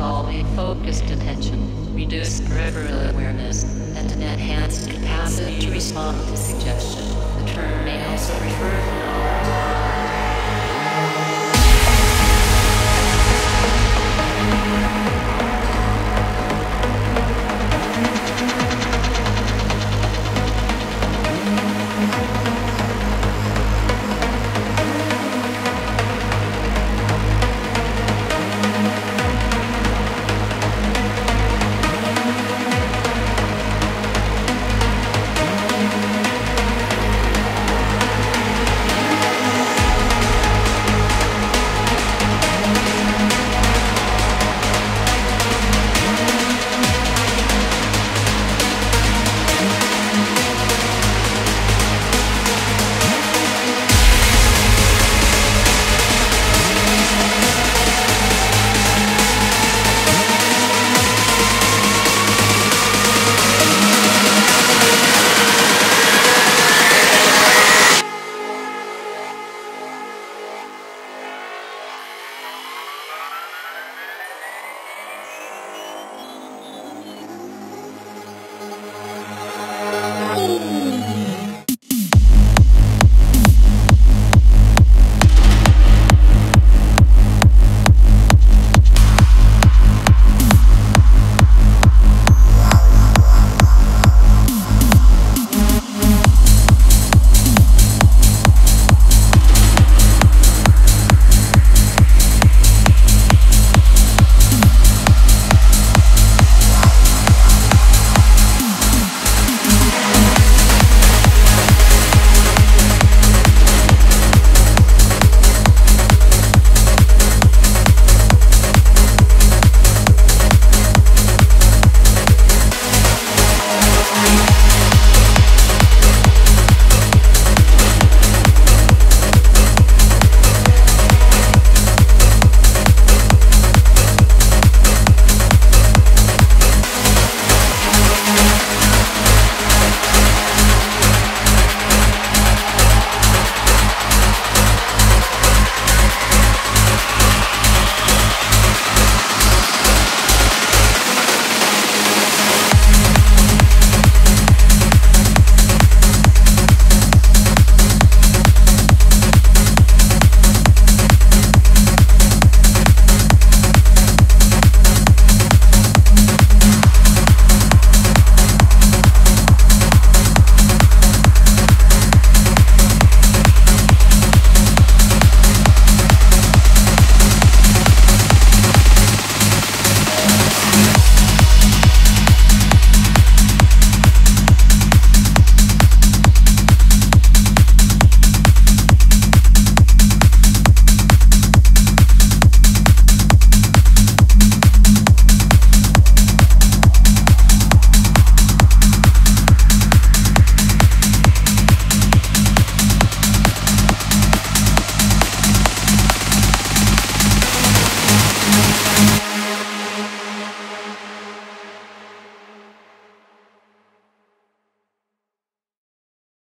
involving focused attention, reduced peripheral awareness, and an enhanced capacity to respond to suggestion. The term may also refer to knowledge.